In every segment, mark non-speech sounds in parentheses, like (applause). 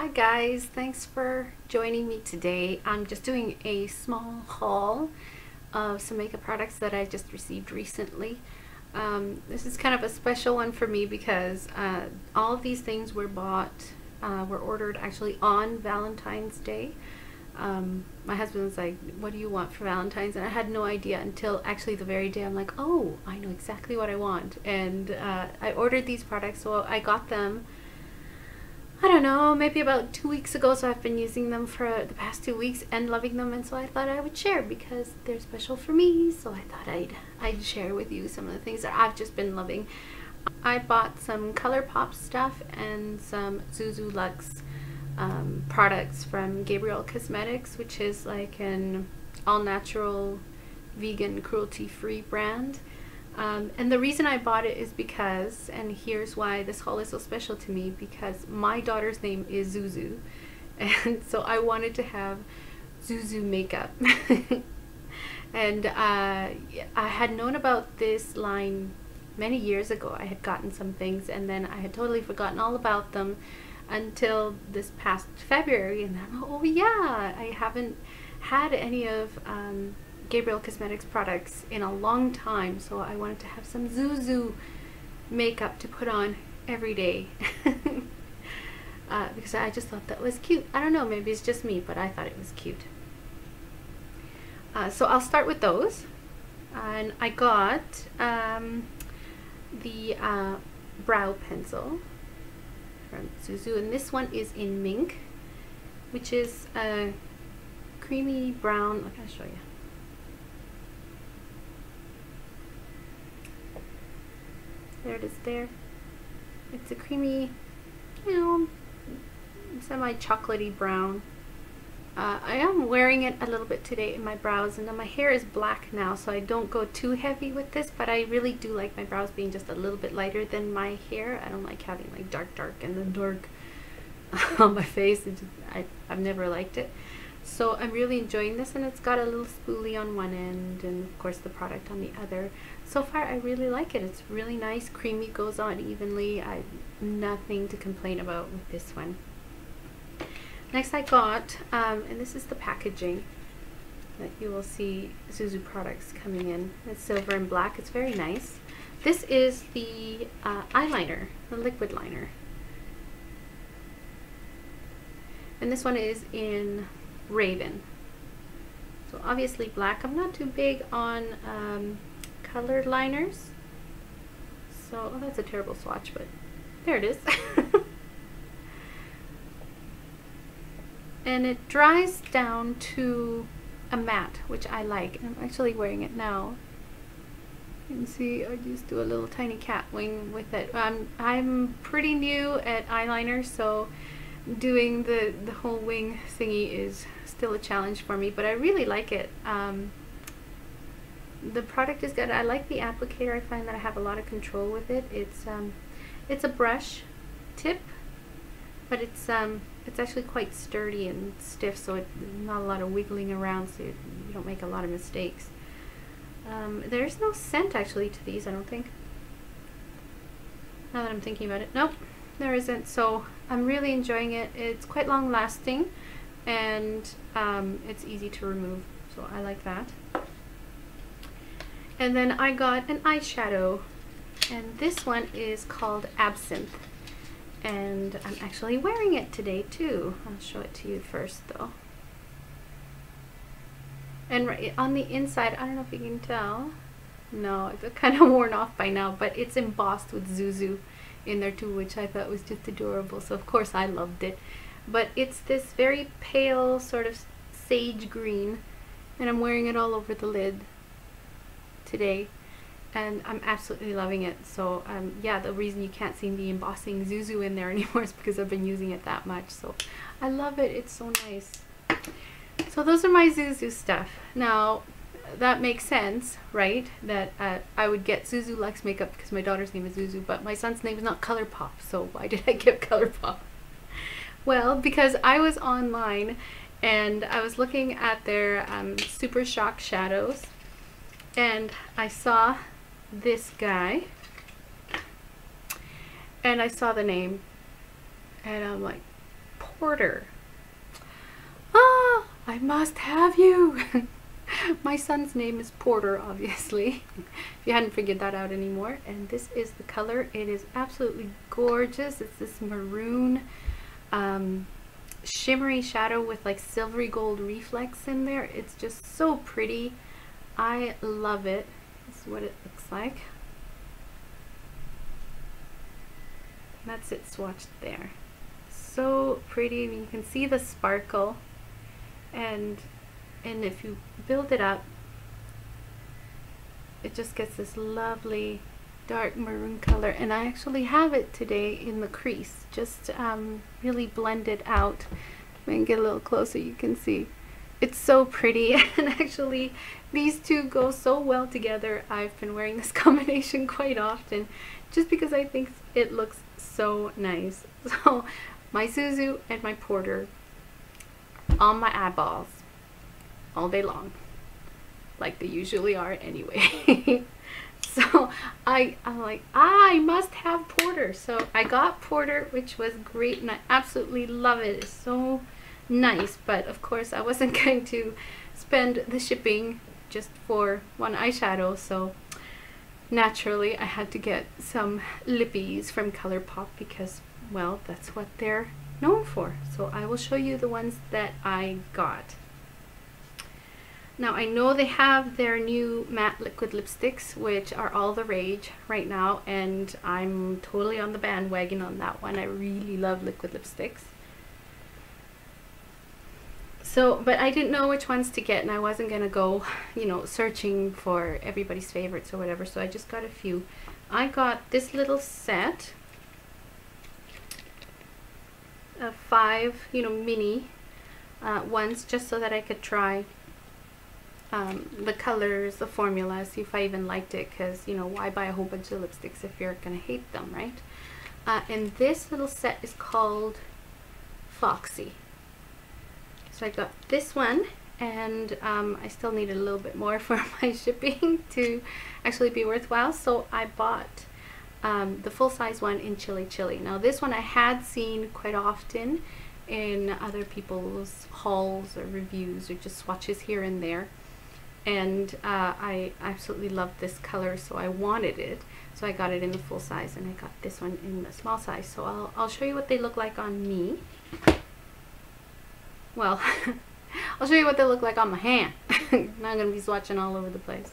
Hi guys, thanks for joining me today. I'm just doing a small haul of some makeup products that I just received recently. Um, this is kind of a special one for me because uh, all of these things were bought, uh, were ordered actually on Valentine's Day. Um, my husband was like, what do you want for Valentine's? And I had no idea until actually the very day I'm like, oh, I know exactly what I want. And uh, I ordered these products, so I got them I don't know, maybe about two weeks ago. So I've been using them for the past two weeks and loving them. And so I thought I would share because they're special for me. So I thought I'd, I'd share with you some of the things that I've just been loving. I bought some ColourPop stuff and some Zuzu Luxe um, products from Gabriel Cosmetics, which is like an all-natural, vegan, cruelty-free brand. Um, and the reason I bought it is because, and here's why this haul is so special to me, because my daughter's name is Zuzu. (laughs) And so I wanted to have Zuzu makeup. (laughs) and uh, I had known about this line many years ago. I had gotten some things and then I had totally forgotten all about them until this past February. And then, oh yeah, I haven't had any of um, Gabriel Cosmetics products in a long time, so I wanted to have some Zuzu makeup to put on every day. (laughs) uh, because I just thought that was cute. I don't know, maybe it's just me, but I thought it was cute. Uh, so I'll start with those. And I got um, the uh, brow pencil from Zuzu, and this one is in Mink, which is a creamy brown. I'll show you. There it is there. It's a creamy, you know, semi-chocolatey brown. Uh, I am wearing it a little bit today in my brows and my hair is black now so I don't go too heavy with this but I really do like my brows being just a little bit lighter than my hair. I don't like having like dark dark and then dark (laughs) on my face. Just, I, I've never liked it. So I'm really enjoying this and it's got a little spoolie on one end and of course the product on the other. So far I really like it. It's really nice, creamy, goes on evenly. I nothing to complain about with this one. Next I got, um, and this is the packaging that you will see Zuzu products coming in. It's silver and black. It's very nice. This is the uh, eyeliner, the liquid liner. And this one is in Raven. So obviously black. I'm not too big on um, colored liners. So, oh, that's a terrible swatch, but there it is. (laughs) and it dries down to a matte, which I like. I'm actually wearing it now. You can see I just do a little tiny cat wing with it. Um, I'm pretty new at eyeliner, so doing the, the whole wing thingy is still a challenge for me, but I really like it. Um, the product is good. I like the applicator. I find that I have a lot of control with it. It's um, it's a brush tip, but it's um, it's actually quite sturdy and stiff, so it, not a lot of wiggling around, so you, you don't make a lot of mistakes. Um, there's no scent actually to these, I don't think. Now that I'm thinking about it, nope, there isn't. So I'm really enjoying it. It's quite long lasting and um, it's easy to remove so I like that and then I got an eyeshadow and this one is called Absinthe and I'm actually wearing it today too I'll show it to you first though and right on the inside I don't know if you can tell no it's kind of worn off by now but it's embossed with Zuzu in there too which I thought was just adorable. So of course I loved it. But it's this very pale sort of sage green and I'm wearing it all over the lid today and I'm absolutely loving it. So um, yeah the reason you can't see the embossing Zuzu in there (laughs) anymore is because I've been using it that much. So I love it. It's so nice. So those are my Zuzu stuff. Now that makes sense right that uh, I would get Zuzu Luxe makeup because my daughter's name is Zuzu but my son's name is not ColourPop so why did I get (laughs) ColourPop well, because I was online and I was looking at their um, Super Shock Shadows and I saw this guy and I saw the name and I'm like, Porter. Ah, I must have you. (laughs) (laughs) My son's name is Porter, obviously, if you hadn't figured that out anymore. And this is the color. It is absolutely gorgeous. It's this maroon um, shimmery shadow with like silvery gold reflex in there. It's just so pretty. I love it. This is what it looks like. That's it swatched there. So pretty. I mean, you can see the sparkle and and if you build it up it just gets this lovely dark maroon color. And I actually have it today in the crease just um, really blended out. Can get a little closer you can see. It's so pretty (laughs) and actually these two go so well together. I've been wearing this (laughs) combination quite often just because I think it looks so nice. (laughs) So my Zuzu and my Porter on my eyeballs all day long. Like they usually are anyway. (laughs) So I, I'm like ah, I must have porter. So I got porter which was great and I absolutely love it. It's so nice but of course I wasn't (laughs) going to spend the shipping just for one eyeshadow so naturally I had to get some lippies from Colourpop because well that's what they're known for. So I will show you the ones that I got now I know they have their new matte liquid lipsticks which are all the rage right now and I'm totally on the bandwagon on that one. I really love liquid lipsticks. So, but I didn't know which ones to get and I wasn't going to go, you know, searching for everybody's favorites or whatever. So I just got a few. I got this little set of five, you know, mini uh, ones just so that I could try um, the colors, the formula, see if I even liked it because, you know, why buy a whole bunch of lipsticks if you're going to hate them, right? Uh, and this little set is called Foxy. So I got this one and um, I still needed a little bit more (laughs) for my shipping to actually be worthwhile. So I bought um, the full-size one in Chilly Chili. Now this one I had seen quite often in other people's hauls or reviews or just swatches here and there and uh, I absolutely loved this color so I wanted it. So I got it in the full size and I got this one in the small size. So I'll, I'll show you what they look like on me. Well (laughs) I'll show you what they look like on my hand. (laughs) Not gonna be swatching all over the place.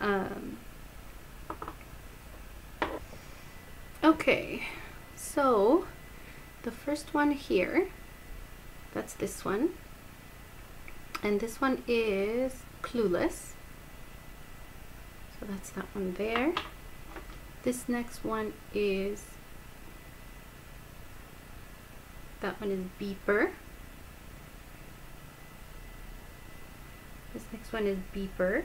Um, okay. So the first one here that's this one. And this one is Clueless. So that's that one there. This next one is, that one is Beeper. This next one is Beeper.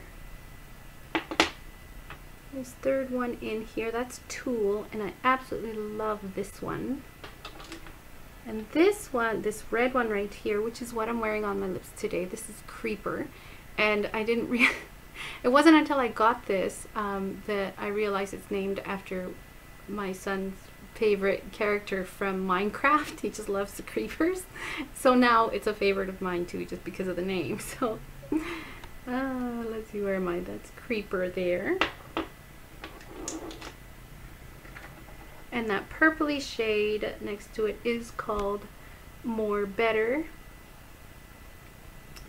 This third one in here, that's Tulle, and I absolutely love this one. And this one, this red one right here, which is what I'm wearing on my lips today, this is Creeper and I didn't re (laughs) it wasn't until I got this um, that I realized it's named after my son's favorite character from Minecraft. (laughs) He just loves the creepers. So now it's a favorite of mine too, just because of the name. (laughs) So uh, let's see, where am I? That's Creeper there. And that purpley shade next to it is called More Better.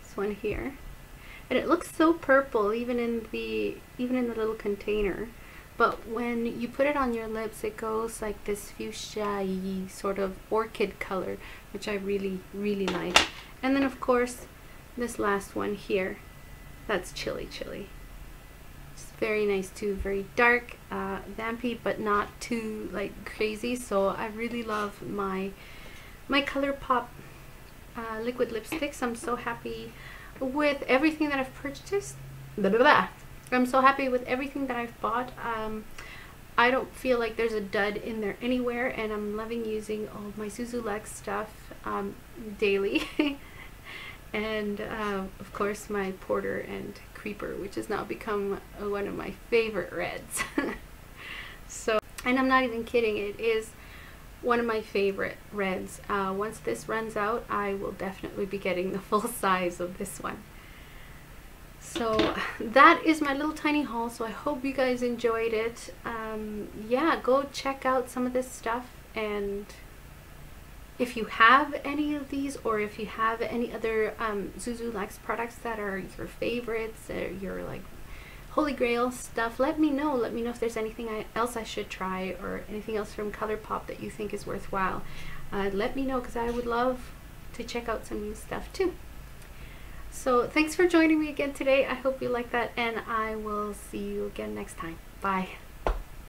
This one here and it looks so purple even in the even in the little container. But when you put it on your lips it goes like this fuchsia sort of orchid color which I really really like. And then of course this last one here that's chilly chili. It's very nice too very dark uh, vampy but not too like crazy. So I really love my my ColourPop uh, liquid lipsticks. I'm so happy with everything that I've purchased. Blah, blah, blah. I'm so happy with everything that I've bought. Um, I don't feel like there's a dud in there anywhere and I'm loving using all my Zuzu Luxe stuff um, daily. (laughs) and uh, of course my Porter and Creeper which has now become one of my favorite reds. (laughs) so, and I'm not even kidding, it is one of my favorite reds. Uh, once this runs out, I will definitely be getting the full (laughs) size of this one. So that is my little tiny haul. So I hope you guys enjoyed it. Um, yeah, go check out some of this stuff. And if you have any of these or if you have any other um, Zuzu products that are your favorites, or your like Holy Grail stuff, let me know. Let me know if there's anything I, else I should try or anything else from ColourPop that you think is worthwhile. Uh, let me know because I would love to check out some new stuff too. So thanks for joining me again today. I hope you like that and I will see you again next time. Bye.